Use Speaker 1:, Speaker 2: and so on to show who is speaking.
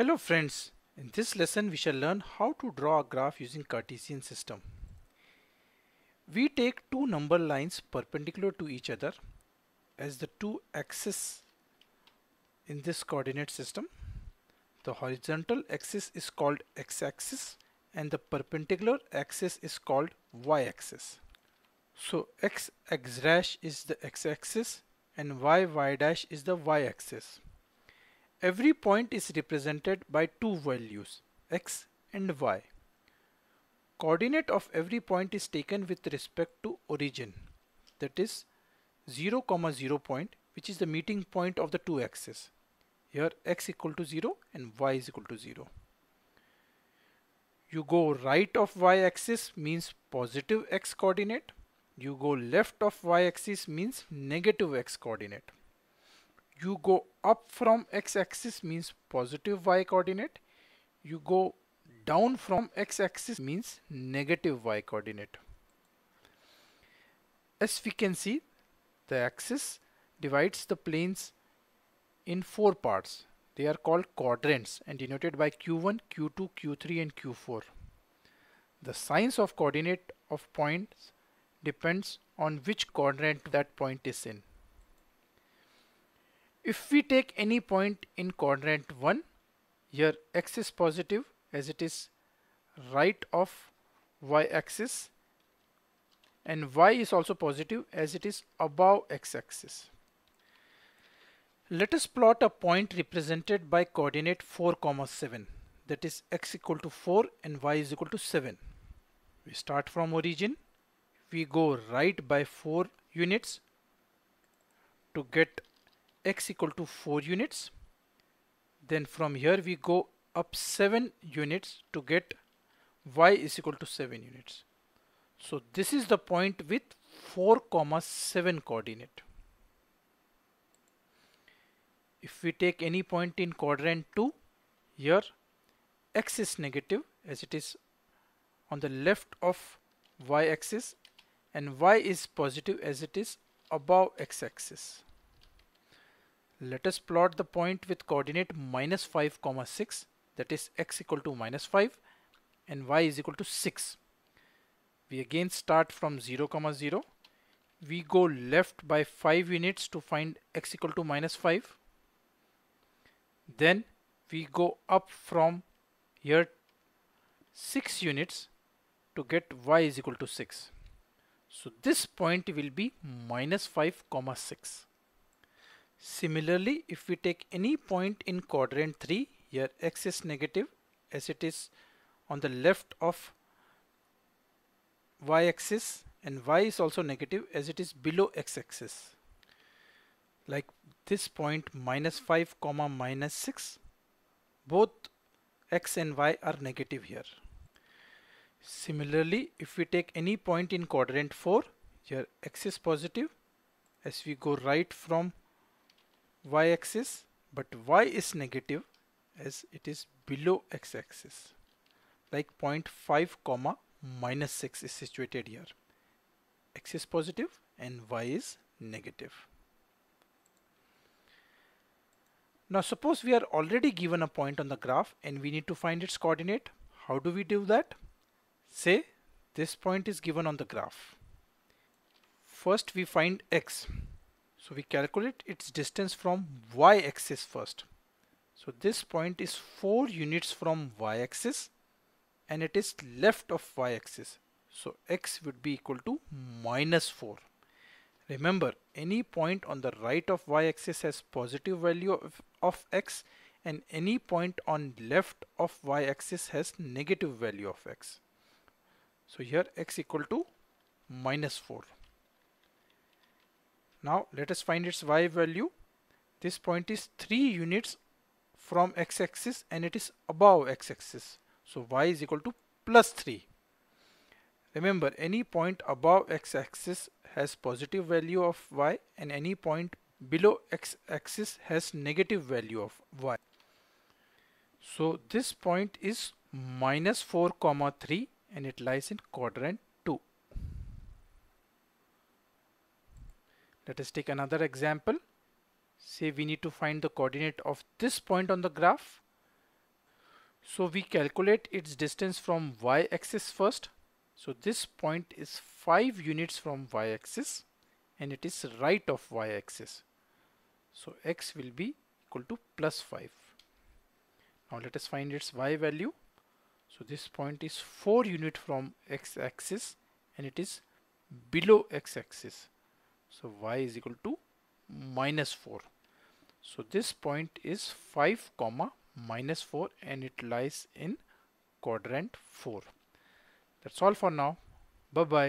Speaker 1: Hello friends, in this lesson we shall learn how to draw a graph using Cartesian system. We take two number lines perpendicular to each other as the two axes in this coordinate system. The horizontal axis is called x-axis and the perpendicular axis is called y-axis. So x x dash is the x-axis and y y dash is the y-axis. Every point is represented by two values x and y. Coordinate of every point is taken with respect to origin that is 0 comma 0 point which is the meeting point of the two axes. Here x equal to 0 and y is equal to 0. You go right of y axis means positive x coordinate. You go left of y axis means negative x coordinate you go up from x-axis means positive y coordinate. You go down from x-axis means negative y coordinate. As we can see the axis divides the planes in four parts. They are called quadrants and denoted by q1 q2 q3 and q4 the signs of coordinate of points depends on which quadrant that point is in if we take any point in quadrant 1, here x is positive as it is right of y-axis and y is also positive as it is above x-axis. Let us plot a point represented by coordinate 4 comma 7 that is x equal to 4 and y is equal to 7. We start from origin we go right by 4 units to get x equal to 4 units. Then from here we go up 7 units to get y is equal to 7 units. So this is the point with 4 comma 7 coordinate. If we take any point in quadrant 2 here x is negative as it is on the left of y-axis and y is positive as it is above x-axis let us plot the point with coordinate minus 5 comma 6 that is x equal to minus 5 and y is equal to 6 we again start from 0 comma 0 we go left by 5 units to find x equal to minus 5 then we go up from here 6 units to get y is equal to 6 so this point will be minus 5 comma 6 Similarly, if we take any point in quadrant 3, here x is negative as it is on the left of y-axis and y is also negative as it is below x-axis. Like this point minus 5 comma minus 6, both x and y are negative here. Similarly, if we take any point in quadrant 4, here x is positive as we go right from y-axis but y is negative as it is below x-axis. Like 0.5 comma minus 6 is situated here. X is positive and y is negative. Now suppose we are already given a point on the graph and we need to find its coordinate. How do we do that? Say this point is given on the graph. First we find x so we calculate its distance from y-axis first. So this point is 4 units from y-axis and it is left of y-axis. So x would be equal to minus 4. Remember any point on the right of y-axis has positive value of, of x and any point on left of y-axis has negative value of x. So here x equal to minus 4. Now let us find its y value. This point is 3 units from x-axis and it is above x-axis. So y is equal to plus 3. Remember any point above x-axis has positive value of y and any point below x-axis has negative value of y. So this point is minus 4 comma 3 and it lies in quadrant Let us take another example. Say we need to find the coordinate of this point on the graph. So we calculate its distance from y-axis first. So this point is 5 units from y-axis and it is right of y-axis. So x will be equal to plus 5. Now let us find its y value. So this point is 4 unit from x-axis and it is below x-axis. So y is equal to minus 4. So this point is 5 comma minus 4 and it lies in quadrant 4. That's all for now. Bye bye.